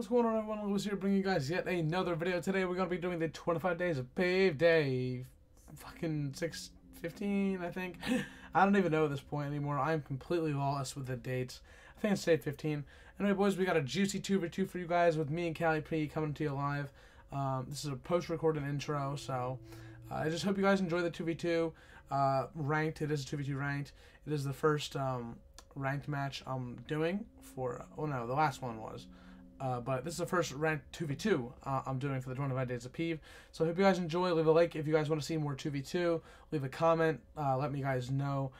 What's going on, everyone? Lewis here, bringing you guys yet another video. Today, we're going to be doing the 25 days of Peev Day. Fucking 615, I think. I don't even know at this point anymore. I'm completely lost with the dates. I think it's day 15. Anyway, boys, we got a juicy 2v2 for you guys with me and Callie P coming to you live. Um, this is a post-recorded intro, so uh, I just hope you guys enjoy the 2v2. Uh, ranked, it is a 2v2 ranked. It is the first um, ranked match I'm doing for, oh no, the last one was. Uh, but this is the first ranked 2v2 uh, I'm doing for the 25 Days of Peev. So I hope you guys enjoy. Leave a like if you guys want to see more 2v2. Leave a comment. Uh, let me guys know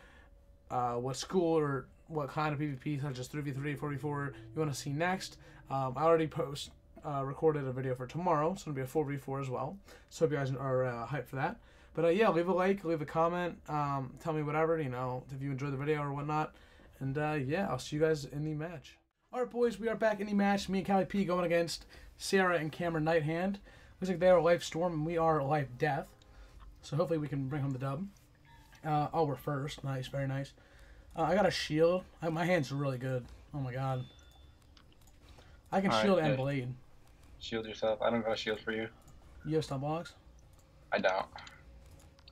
uh, what school or what kind of PvP, such as 3v3, 4v4, you want to see next. Um, I already post uh, recorded a video for tomorrow, so it'll be a 4v4 as well. So hope you guys are uh, hyped for that. But yeah, leave a like, leave a comment, um, tell me whatever, you know, if you enjoy the video or whatnot. And yeah, I'll see you guys in the match. Alright, boys, we are back in the match. Me and Callie P going against Sarah and Cameron Nighthand. Looks like they are a Life Storm and we are Life Death. So hopefully we can bring home the dub. Uh, oh, we're first. Nice, very nice. Uh, I got a shield. I, my hand's really good. Oh my god. I can All right, shield and blade. Shield yourself. I don't got a shield for you. You have stun blocks? I don't.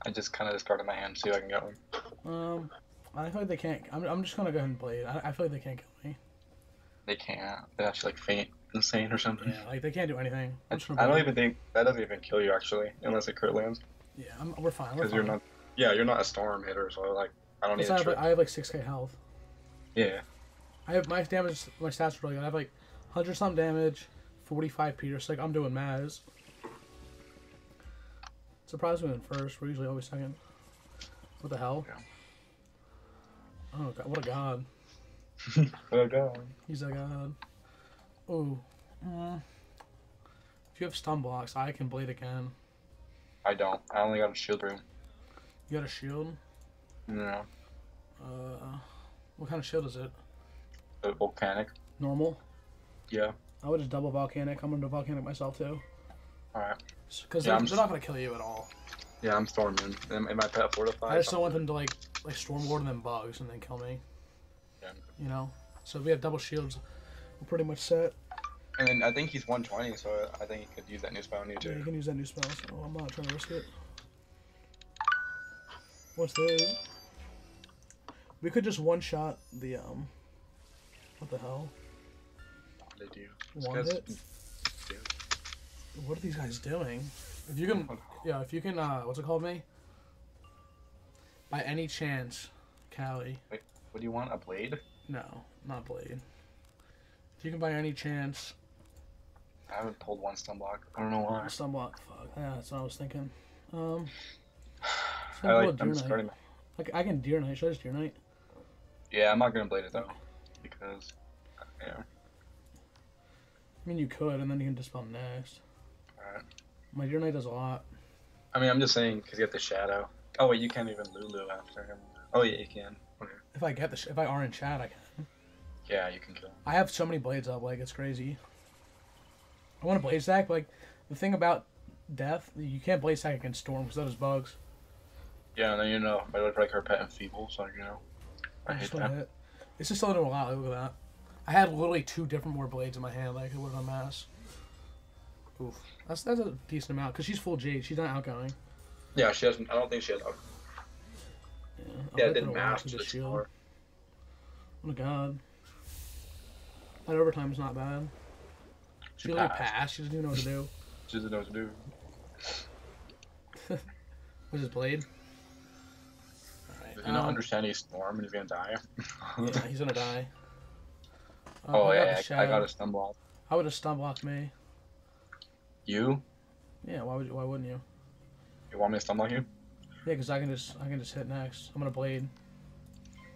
I just kind of discarded my hand see if I can get one. Um, I feel like they can't. I'm, I'm just gonna go ahead and blade. I, I feel like they can't kill me. They can't. They actually like faint, insane or something. Yeah, like they can't do anything. I, just gonna I don't even think that doesn't even kill you actually, unless it crit lands. Yeah, I'm, we're fine. Because you're not. Yeah, you're not a storm hitter, so like I don't need I, have, like, I have like 6k health. Yeah. I have my damage, my stats are really good. I have like 100 something damage, 45 Peters. Like I'm doing Maz. Surprised we went first. We're usually always second. What the hell? Yeah. Oh god! What a god! God. He's a god. Oh. Mm. If you have stun blocks, I can blade again. I don't. I only got a shield room. You got a shield. No. Uh, what kind of shield is it? A volcanic. Normal. Yeah. I would just double volcanic. I'm gonna do volcanic myself too. Alright. Because Yeah, they're, they're not gonna kill you at all. Yeah, I'm storming. Am, am I pet fortified? I just don't want them to like like stormlord and then bugs and then kill me. Yeah. You know. So if we have double shields, we're pretty much set. And I think he's 120, so I think he could use that new spell on you Yeah, he can use that new spell. So I'm not trying to risk it. What's this? We could just one shot the um. What the hell? They do. This One guy's- hit? What are these guys doing? If you can, yeah, if you can, uh, what's it called, me? By any chance, Callie. What do you want? A blade? No, not Blade. If you can by any chance, I haven't pulled one stun block. I don't know why. Sunblock. Fuck, yeah, that's what I was thinking. Um, I like. I'm starting. Like I can deer knight. Should I just deer knight? Yeah, I'm not gonna blade it though, because yeah. I mean, you could, and then you can dispel next. Alright. My deer knight does a lot. I mean, I'm just saying because you have the shadow. Oh wait, you can't even Lulu after him. Oh yeah, you can. Okay. If I get the, sh- if I are in chat, I can. Yeah, you can kill. Him. I have so many blades up, like it's crazy. I want to blaze stack, but like the thing about death, you can't blaze stack against storm because that is bugs. Yeah, and then you know, I look like her pet and feeble, so you know. I hate that. hit. It's just still doing a lot. Look at that. I had literally two different more blades in my hand, like it would have mass. Oof, that's that's a decent amount because she's full jade. She's not outgoing. Yeah, she hasn't. I don't think she has. Yeah, I'll Yeah, it didn't match the shield. score. Oh my god. That overtime is not bad. She She like passed. She doesn't even know what to do. She doesn't know what to do. What's his blade? Alright. Does he not um, understand he's storm and he's gonna die? yeah, he's gonna die. Uh, oh I got yeah, the I, I got a stun block. I would have stun blocked me. You? Yeah, why would you, why wouldn't you? You want me to stun block you? Yeah, because I can just I can just hit next. I'm gonna blade.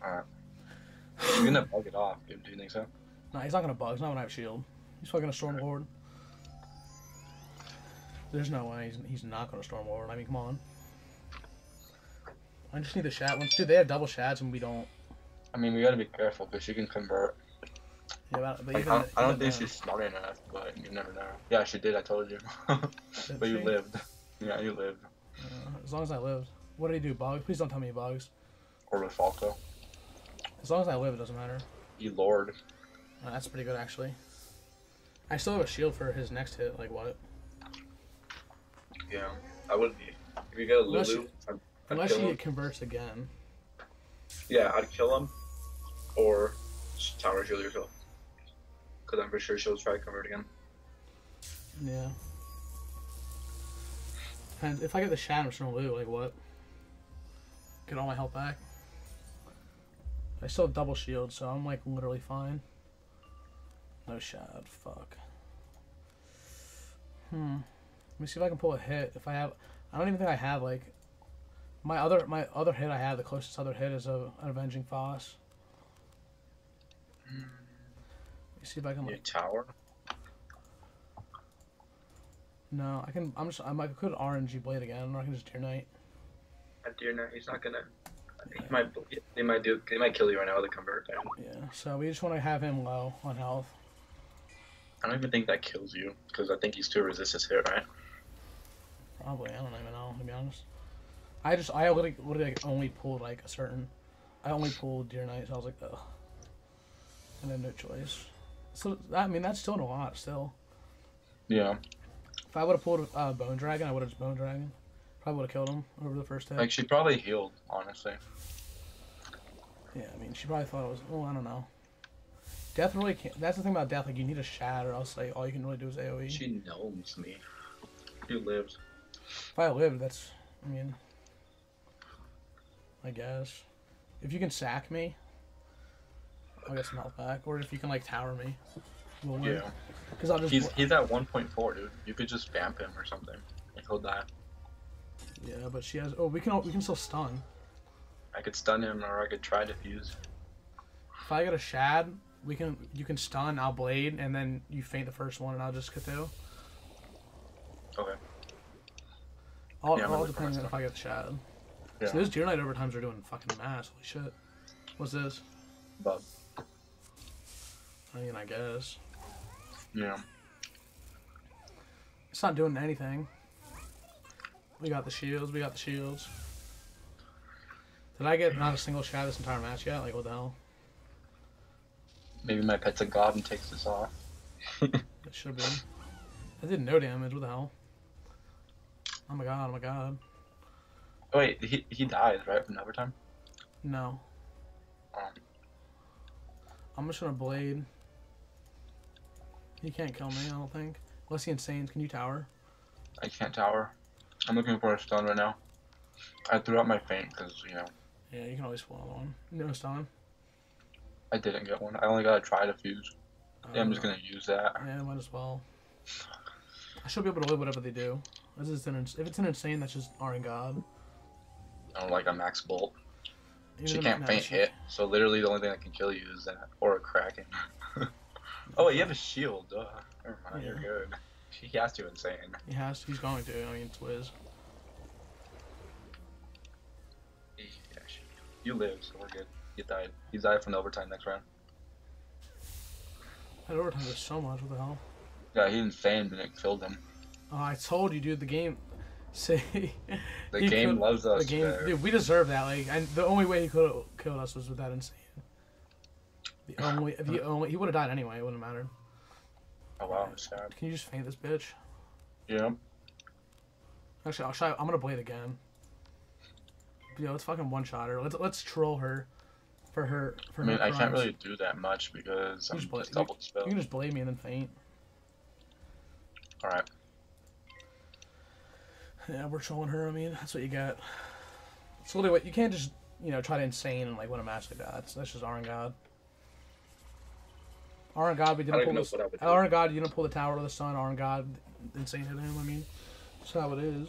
You're gonna bug it off. Do you think so? Nah, he's not gonna bug. He's not gonna have shield. He's fucking a storm lord. There's no way he's, he's not gonna storm lord. I mean, come on. I just need the shat ones. Dude, they have double shats and we don't. I mean, we gotta be careful because she can convert. Yeah, but, but Like, even, I, don't- I don't think then- she's smart enough, but you never know. Yeah, she did. I told you. But you lived. Yeah, you lived. Uh, as long as I lived. What did he do? Bugs? Please don't tell me he bugs. Or with Falco. As long as I live, it doesn't matter. You lord. Uh, that's pretty good, actually. I still have a shield for his next hit. Like what? Yeah, I would be. If you get a Unless Lulu, you- I'd, I'd Unless kill he him. converts again. Yeah, I'd kill him, or tower shield yourself. Because I'm pretty sure she'll try to convert again. Yeah. And if I get the Shad, I'm just gonna lose. Like what? Get all my health back. I still have double shield, so I'm like literally fine. No Shad. Fuck. Hmm. Let me see if I can pull a hit. If I have, I don't even think I have like. My other my other hit I have the closest other hit is a an avenging Foss. Let me see if I can You like. tower? No, I can. I'm just. I might could RNG blade again, or I can just Deer Knight. At Deer Knight, he's not gonna. He might. They might do. They might kill you right now with a convert. Yeah, so we just want to have him low on health. I don't even think that kills you because I think he's too resist his hit, right? Probably, I don't even know to be honest. I just I literally, literally like, only pulled like a certain. I only pulled Deer Knight, so I was like, ugh. And then no choice. So I mean that's still a lot still. Yeah. If I would have pulled uh, Bone Dragon, I would have just Bone Dragon. Probably would have killed him over the first hit. Like she probably healed, honestly. yeah, I mean she probably thought it was. Oh, I don't know. Death really can't. That's the thing about death. Like you need a shatter, or else like all you can really do is AOE. She gnomes me. She lives. If I lived, that's. I mean. I guess. If you can sack me, I'll get some health back. Or if you can, like, tower me. We'll win. Yeah. Because I'll just. He's he's at 1.4, dude. You could just vamp him or something. And he'll die. Yeah, but she has. Oh, we can we can still stun. I could stun him or I could try defuse. If I get a shad, we can. You can stun. I'll blade, and then you faint the first one, and I'll just Cthulhu. Okay. All, Yeah, all depending on if I get the shad. Yeah. So those Deer Knight overtimes are doing fucking mass. Holy shit. What's this? But I mean, I guess. Yeah. It's not doing anything. We got the shields. We got the shields. Did I get not a single shot this entire match yet? Like, what the hell? Maybe my pet's a god and takes this off. It should have been. I did no damage. What the hell? Oh my god, oh my god. Oh, wait, he he dies right from overtime. No. Um, I'm just gonna blade. He can't kill me, I don't think. Unless he insane. Can you tower? I can't tower. I'm looking for a stun right now. I threw out my feint because you know Yeah, you can always pull another one. No stun. I didn't get one. I only got a try defuse. Yeah, I'm just Uh, gonna use that. Yeah, might as well. I should be able to live whatever they do. This is an ins- if it's an insane, that's just Iron God. I don't like a max bolt. Even She can't faint hit, so literally the only thing that can kill you is that or a kraken. Oh you have a shield. Duh. Never mind, you're good. He has to insane. He has. He's going to. I mean, it's Wiz. Yeah, you live, so we're good. You died. He died from the overtime next round. That overtime is so much. What the hell? Yeah, he insane, and it killed him. Oh, I told you, dude. The game. See. The game loves us. The game, dude. We deserve that. Like, and the only way he could have killed us was with that insane. The only, the only, he would have died anyway. It wouldn't matter. Oh wow, sad. Can you just faint this bitch? Yeah. Actually, I'll try. I'm gonna blade again. Yo, let's fucking one shot her. Let's let's troll her, for her for I mean, her I can't really do that much because You I'm just just double. You can just blade me and then faint. All right. Yeah, we're trolling her. I mean, that's what you get. It's literally what you can't just you know try to insane and like win a match like that. That's, that's just Iron God. Iron God, we didn't pull the. Iron God. You didn't pull the Tower of the Sun. Aren't God, insane hit him. I mean, that's how it is.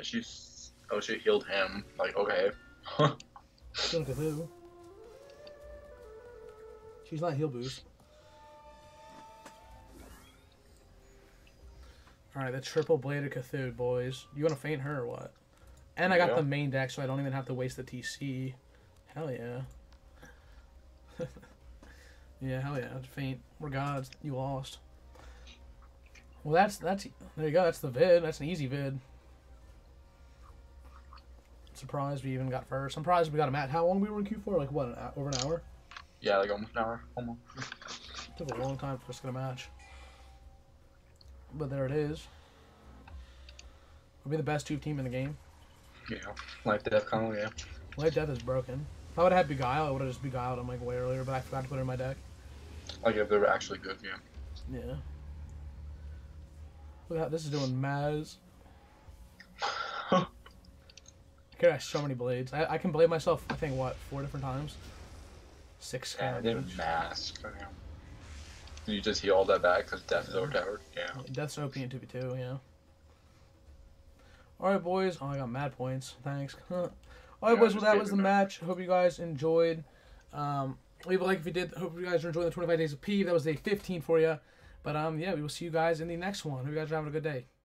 She's oh she healed him. Like okay. Cthulhu. She's not heal boost. Alright, the triple bladed Cthulhu, boys. You want to faint her or what? And I got Yeah. the main deck, so I don't even have to waste the TC. Hell yeah. yeah, hell yeah. Faint. We're gods. You lost. Well, that's, that's, there you go. That's the vid. That's an easy vid. Surprised we even got first. I'm surprised we got a match. How long we were in Q4? Like, what, an, hou- over an hour? yeah, like almost an hour. Almost. Took a long time for us to get a match. But there it is. We'll be the best two team in the game. Yeah. Life Death Combo, yeah. Life Death is broken. If I would have had Beguile, I would have just beguiled him like way earlier, but I forgot to put it in my deck. Like if they were actually good, yeah. Yeah. Look at how this is doing Maz. I carry so many blades. I, I can blade myself, I think, what, four different times? Six Yeah, times. they mask. Yeah. You just heal all that back because Death is overpowered. Yeah. Death's OP in 2v2, yeah. Alright, boys. Oh, I got mad points. Thanks. Alright, Yeah, boys. Well, that was the match. Hope you guys enjoyed. Um, leave a like if you did. Hope you guys are enjoying the 25 days of P. That was day 15 for you. But, um, yeah, we will see you guys in the next one. Hope you guys are having a good day.